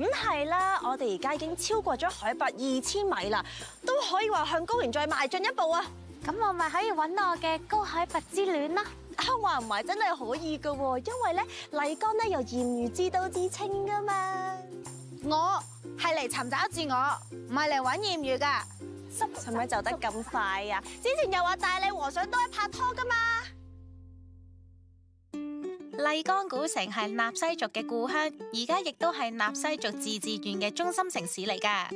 梗係啦，我哋而家已經超過咗海拔二千米啦，都可以話向高原再邁進一步啊！咁我咪可以搵我嘅高海拔之戀咯。話唔係真係可以噶，因為咧麗江咧有艷遇之都之稱噶嘛。我係嚟尋找自我，唔係嚟搵艷遇噶。使咪走得咁快啊？之前又話大理和尚都係拍拖噶嘛。麗江古城係納西族嘅故鄉，而家亦都係納西族自治縣嘅中心城市嚟噶。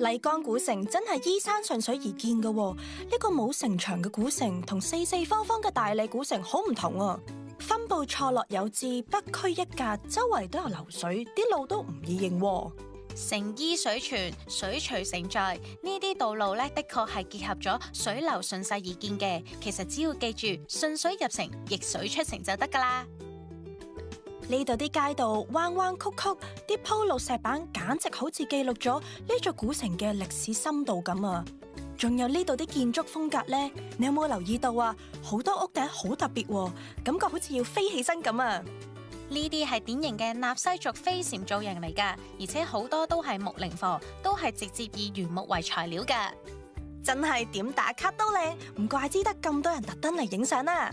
麗江古城真係依山順水而建噶，呢個冇城牆嘅古城同四四方方嘅大理古城好唔同啊！分布錯落有致，北區一格，周圍都有流水，啲路都唔易認。城依水泉，水隨城在，呢啲道路咧的確係結合咗水流順勢而建嘅。其實只要記住順水入城，逆水出城就得噶啦。呢度啲街道彎彎曲曲，啲鋪路石板簡直好似記錄咗呢座古城嘅歷史深度咁啊！仲有呢度啲建築風格呢，你有冇留意到啊？好多屋頂好特別，感覺好似要飛起身咁啊！呢啲係典型嘅納西族飛檐造型嚟噶，而且好多都係木靈貨，都係直接以原木為材料噶，真係點打卡都靚，唔怪之得咁多人特登嚟影相啦！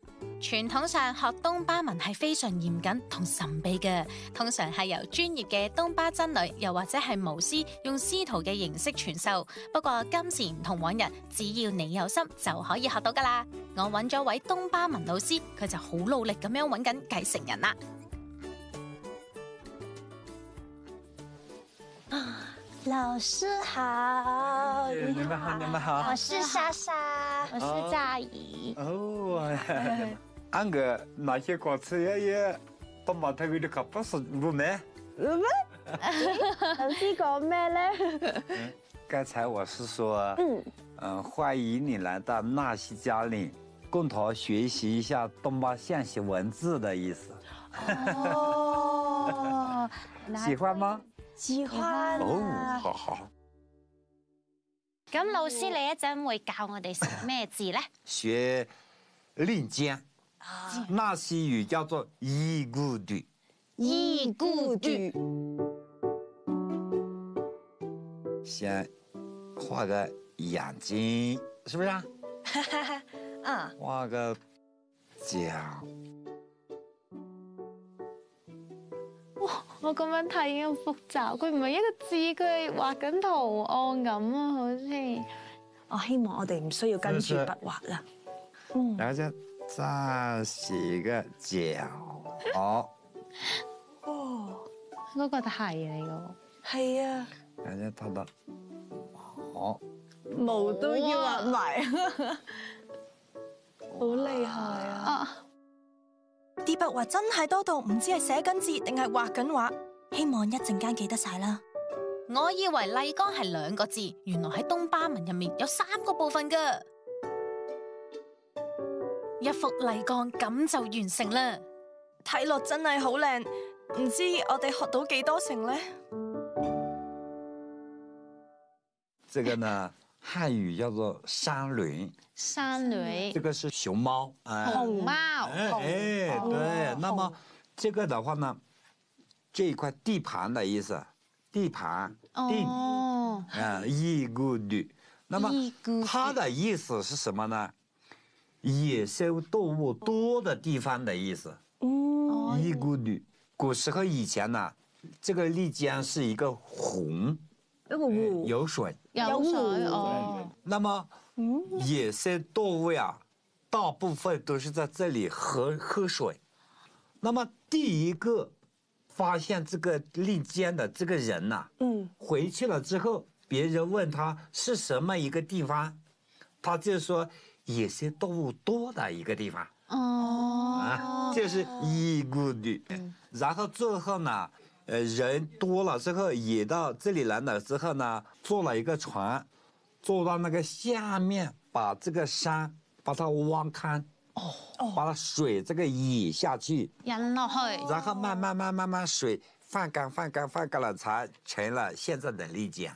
傳統上學東巴文係非常嚴謹同神秘嘅，通常係由專業嘅東巴僧侶，又或者係巫師用師徒嘅形式傳授。不過今時唔同往日，只要你有心就可以學到噶啦。我揾咗位東巴文老師，佢就好努力咁樣揾緊繼承人啦。老師好，你們好，你們好，我是莎莎，我是嘉怡。哦，安哥，那些歌詞爺爺，都冇睇佢哋講不是唔咩？咩？老师讲咩咧？刚才我是说，嗯，嗯，欢迎你来到纳西家里，共同学习一下东巴象形文字的意思。哦，喜欢吗？喜歡。哦，好好。咁老师，你一阵会教我哋識咩字咧？學令箭，納西语叫做伊古 düü。伊古 düü。先画个眼睛，是不是啊？啊。畫個腳。哇！我咁樣睇已經好複雜，佢唔係一個字，佢係畫緊圖案咁啊，好似。我希望我哋唔需要跟住筆畫啦。嗯。然後就再洗個腳。好。哦。嗰個係嚟嘅係啊，感觉它的好，毛都要畫埋，好厲害啊！啲筆畫真係多到唔知係寫緊字定係畫緊畫，希望一陣間記得晒啦。我以為麗江係兩個字，原來喺東巴文入面有三個部分噶。一幅麗江咁就完成啦。睇落真係好靚，唔知我哋學到幾多成呢？这个呢汉语叫做山轮，山女这个是熊猫，哎熊貓，哎哎，对，那么这个的话呢，这一塊地盤的意思，地盤地。哦，啊，一孤獨。那麼一孤獨它的意思是什么呢？野生动物多的地方的意思。嗯，一古女。古时候以前呢，这个丽江是一个湖，一个湖，有水。有水哦，那么野生动物呀，大部分都是在这里喝喝水。那么第一个发现这个丽江的这个人呐、嗯，回去了之后，别人问他是什么一个地方，他就說野生动物多的一个地方。哦，啊，就是伊古的。然后最后呢，呃，人多了之后，也到这里来了之后呢，坐了一个船，坐到那个下面，把这个山把它挖开，哦，把它水这个引下去，引落去，然后慢慢慢慢慢水放干放干放干了，才成了现在的丽江。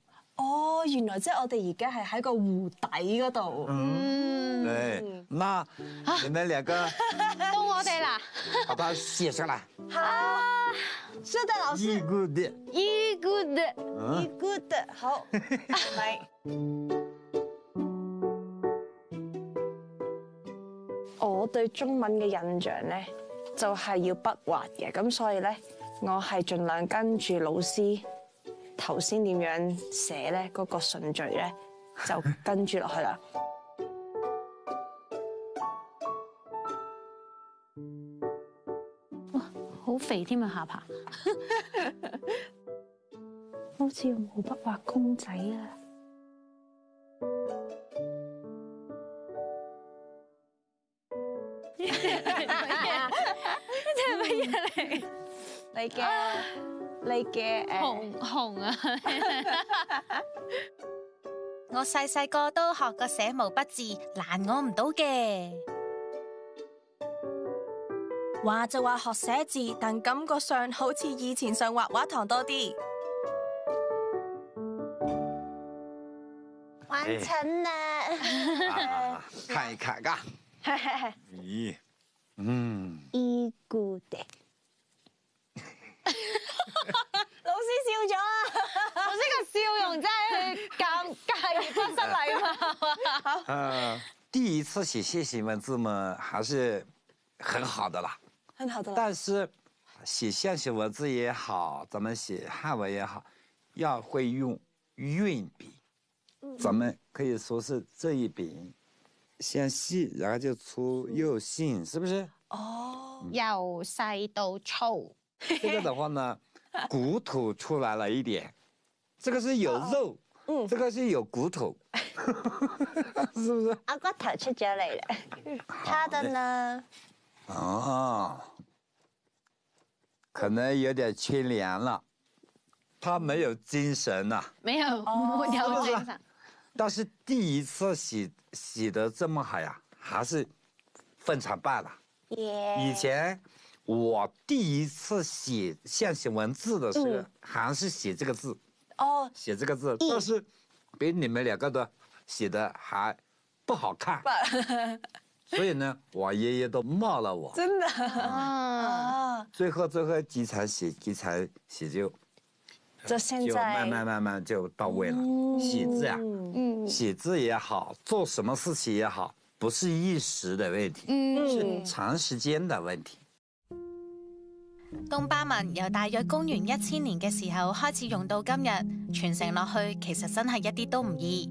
哦，原來即係我哋而家係喺個湖底嗰度，嗯，對，媽你們兩個 到我哋啦，把它寫上來。好，是的，老師。E good，E good，E，，good，好，嚟。我對中文嘅印象咧，就係要筆畫嘅，咁所以咧，我係盡量跟住老師頭先點樣寫咧，嗰個順序咧，就跟住落去啦。哇好肥添啊下巴，好似用毛筆畫公仔啊！你嘅你嘅誒，紅紅啊，我細細個都學過寫毛筆字，難我唔到嘅。話就話學寫字，但感覺上好似以前上畫畫堂多啲。完成啦！啊，看一看噶。咦，嗯，依姑的，老師笑咗啊！我呢個笑容真係尷尬而不失禮貌。呃，第一次寫楔形文字嘛，还是很好的啦。很好的，但是写象形文字也好，咱们写汉文也好，要会用运笔。咱们可以说是这一笔先细，然后就粗又细，是不是？哦，由细到粗，这个的话呢，骨头出来了一点，这个是有肉，嗯这个是有骨头，是不是？阿骨头出咗嚟了，他的呢？哦，可能有点缺氧了，他没有精神了。没有沒有精神。但是第一次洗洗得这么好呀，还是非常棒了。耶！以前我第一次写象形文字的时候，嗯。還是写这个字，哦，写这个字，但是比你们两个的写的还不好看，所以呢，我爷爷都骂了我。真的？嗯，啊！最后最後幾場寫幾場寫就就現就慢慢慢慢就到位了。写字啊、嗯，写字也好，做什么事情也好，不是一时的问题，嗯。是长时间的問題。東巴文由大約公元一千年嘅時候開始用到今日，傳承落去其實真係一啲都唔易。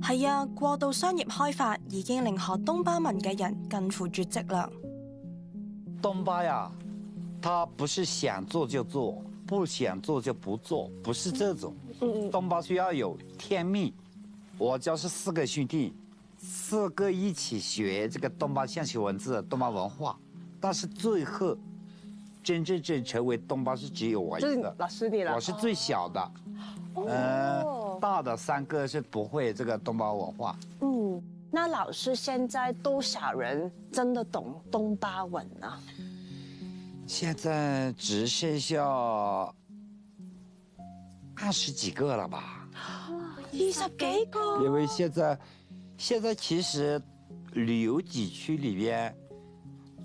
係啊，過度商業開發已經令學東巴文嘅人近乎絕跡啦。東巴呀，他不是想做就做，不想做就不做，不是這種。東巴需要有天命。我就是四個兄弟，四個一起學這個東巴象棋文字、東巴文化，但是最後真真正成为东巴是只有我一就是。老师你了我。是最小的，嗯，大的三个是不会这个东巴文化。嗯，那老师现在多少人真的懂东巴文呢？现在只剩下二十几个了吧？二十几个，因为现在，现在其实旅游景區裏邊，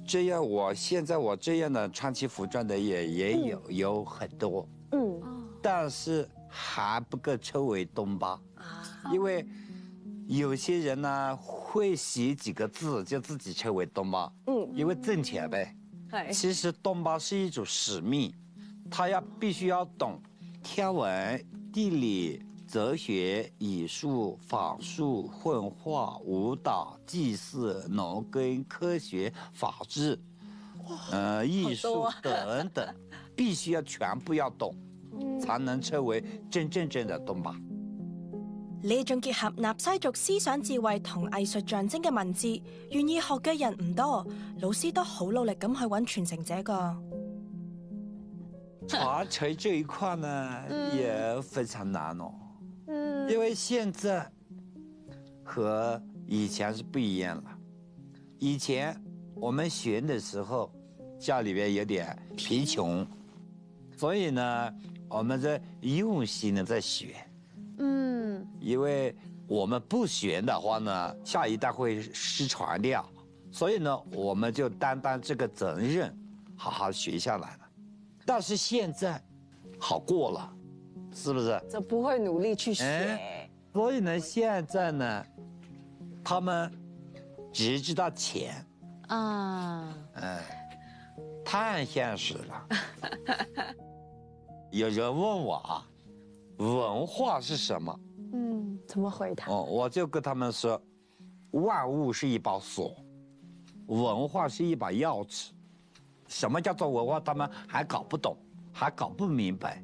這樣我现在我这样的穿起服装的也也有有很多，嗯，但是还不够称为东巴。啊，因为有些人呢会写几个字就自己称为东巴，嗯。因為掙錢唄。係其实东巴是一种使命，他要必须要懂天文、地理、哲学、艺术、法术、绘画、舞蹈、祭祀、农耕、科学、法治，呃，艺术等等，必须要全部要懂，才能成為真正正的懂吧。呢種結合納西族思想智慧同藝術象徵嘅文字，願意學嘅人唔多，老師都好努力咁去揾傳承者噶。傳承這一塊呢，也非常難哦。因为现在和以前是不一样了。以前我们学的时候，家里边有点贫穷，所以呢，我们在用心的在学。嗯因为我们不学的话呢，下一代会失传掉，所以呢，我们就担当这个责任，好好学下来了。但是现在好过了，是不是？这不会努力去学哎。所以呢，现在呢，他们只知道钱，啊，嗯，太现实了。有人问我啊，文化是什么？嗯怎么回答？哦，我就跟他们说，万物是一把锁，文化是一把钥匙。什么叫做文化？他们还搞不懂，还搞不明白。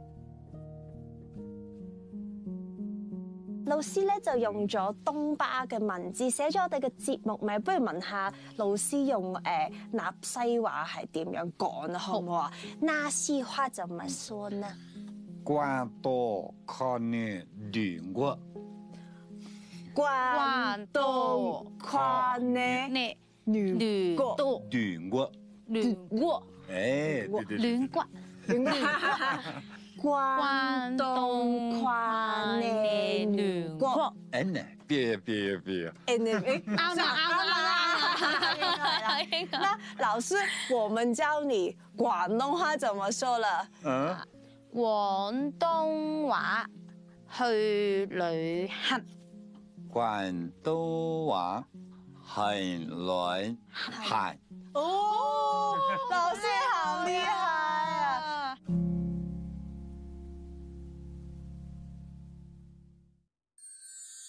老師咧就用咗東巴嘅文字寫咗我哋嘅節目咪，不如問下老師用誒納西話係點樣講啊？好唔好啊？納西話怎麼說呢？關多靠你鄰國，關東跨呢呢女亂國多鄰國。亂國哎，對對對，亂骨關東跨呢女國。哎呢，別別別，啱啱啦啱啦，那老師，我們教你廣東話怎麼說了？嗯，廣東話去旅行，廣東話很亂行。哦，老師好厲害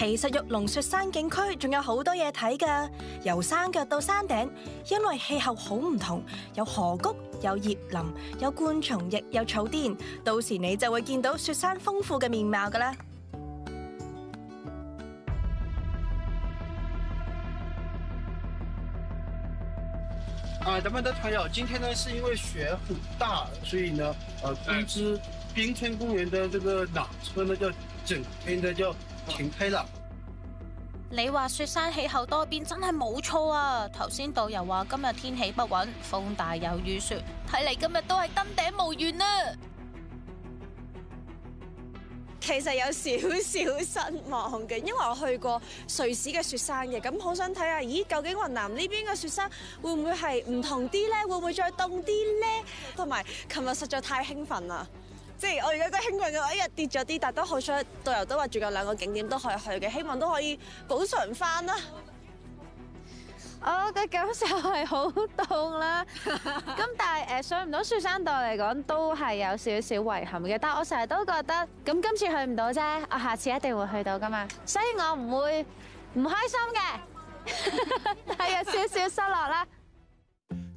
其實玉龍雪山景區仲有好多嘢睇㗎，由山腳到山頂，因為氣候好唔同，有河谷、有葉林、有灌叢，亦有草甸，到時你就會見到雪山豐富嘅面貌㗎啦。啊，咱们的团友今天呢是因为雪很大，所以呢，呃，通知冰川公园的这个缆车呢，就整天的就停開了。你話雪山氣候多變真係冇錯啊！頭先導遊話今日天氣不穩，風大有雨雪，睇嚟今日都係登頂無緣啊！其實有少少失望嘅，因為我去過瑞士嘅雪山嘅，咁好想睇下，咦，究竟雲南呢邊嘅雪山會唔會係唔同啲呢？會唔會再凍啲呢？同埋，琴日實在太興奮啦！即係我而家真係興奮嘅，一日跌咗啲，但都好彩導遊都話仲有兩個景點都可以去嘅，希望都可以補償翻啦。我嘅感受係好凍啦，咁但係誒上唔到雪山對我嚟講都係有少少遺憾嘅。但係我成日都覺得，咁今次去唔到啫，我下次一定會去到噶嘛，所以我唔會唔開心嘅，係有少少失落啦。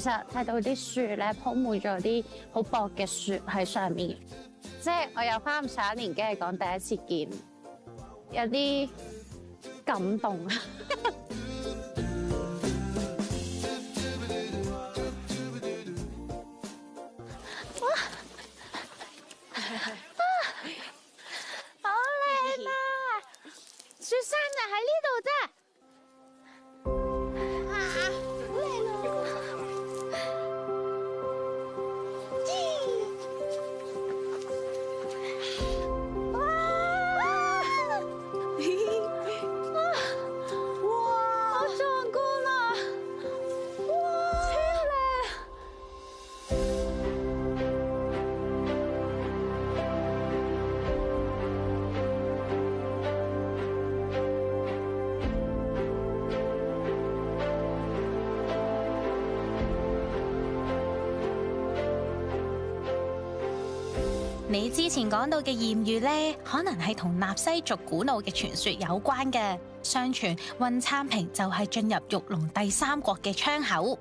實睇到啲樹咧鋪滿咗啲好薄嘅雪喺上面，即係我有翻咁上一年紀嚟講第一次見，有啲感動 啊！好靚啊！雪山就喺呢度啫。你之前講到嘅艷遇呢，可能係同納西族古老嘅傳說有關嘅。相傳雲燦坪就係進入玉龍第三國嘅窗口。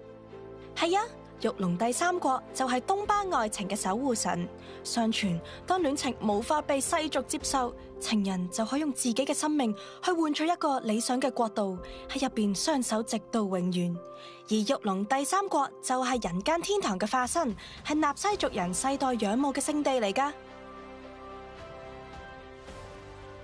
係啊，玉龍第三國就係東巴愛情嘅守護神。相傳當戀情無法被世俗接受，情人就可以用自己嘅生命去換取一個理想嘅國度，喺入边相守直到永遠。而玉龍第三國就係人間天堂嘅化身，係納西族人世代仰慕嘅聖地嚟㗎。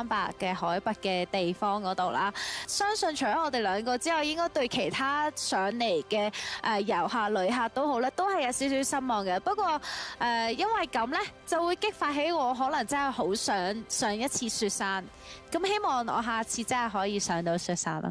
三百嘅海拔嘅地方嗰度啦。相信除咗我哋两个之外，应该对其他上嚟嘅诶游客、旅客都好咧，都系有少少失望嘅。不过诶，因为咁咧，就会激发起我可能真系好想上一次雪山。咁希望我下次真系可以上到雪山啦。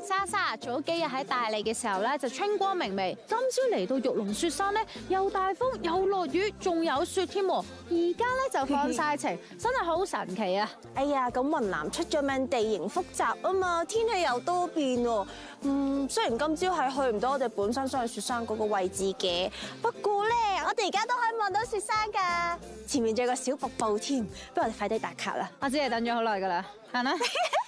莎莎早幾日喺大理嘅時候咧，就春光明媚。今朝嚟到玉龍雪山咧，又大風又落雨，仲有雪添。而家咧就放晒晴，真係好神奇啊！哎呀，咁雲南出咗名地形複雜啊嘛，天氣又多變喎。嗯，雖然今朝係去唔到我哋本身想去雪山嗰個位置嘅，不過咧，我哋而家都可以望到雪山㗎。前面仲有個小瀑布添，不如我哋快啲打卡啦。我知你等咗好耐噶啦，行啦。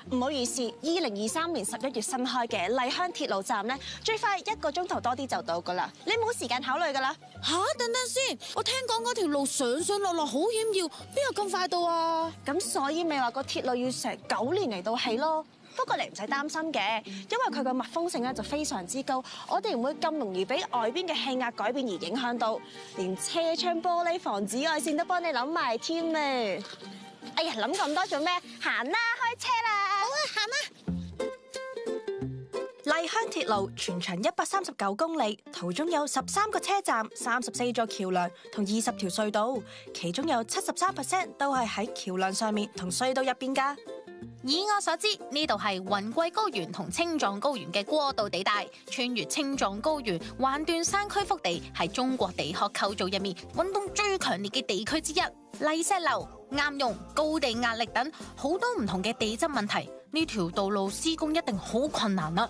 唔好意思，二零二三年十一月新开嘅麗香鐵路站咧，最快一個鐘頭多啲就到噶啦。你冇時間考慮噶啦。吓，等等先，我聽講嗰條路上上落落好險要，邊有咁快到啊？咁所以咪話個鐵路要成九年嚟到起咯。不過你唔使擔心嘅，因為佢個密封性咧就非常之高，我哋唔會咁容易俾外邊嘅氣壓改變而影響到，連車窗玻璃防紫外線都幫你諗埋添咧。哎呀，諗咁多做咩？行啦，開車啦！香鐵路全長一百三十九公里，途中有十三個車站、三十四座橋梁同二十條隧道，其中有七十三 percent 都係喺橋梁上面同隧道入邊噶。以我所知，呢度係雲貴高原同青藏高原嘅過渡地帶，穿越青藏高原橫斷山區腹地，係中國地殼構造入面運動最強烈嘅地區之一。泥石流、岩溶、高地壓力等好多唔同嘅地質問題，呢條道路施工一定好困難啦。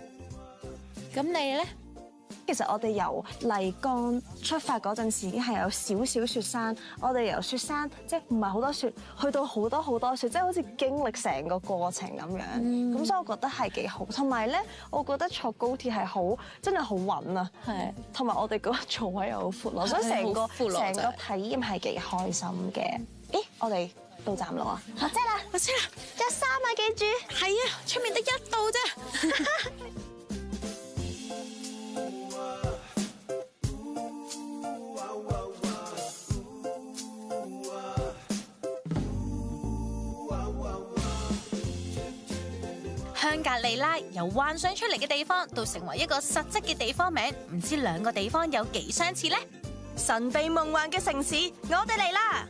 咁你咧？其實我哋由麗江出發嗰陣時已經係有少少雪山，我哋由雪山即係唔係好多雪，去到好多好多雪，即係好似經歷成個過程咁樣。咁、所以我覺得係幾好，同埋咧，我覺得坐高鐵係好真係好穩啊，係同埋我哋嗰個座位又好闊落，所以成個成個真係體驗係幾開心嘅。咦，我哋到站啦喎，落車啦，我知啦，着衫啊，記住。係啊，出面得一度啫。格利拉由幻想出嚟嘅地方到成为一个实质嘅地方名，唔知两个地方有几相似呢？神秘梦幻嘅城市，我哋嚟啦！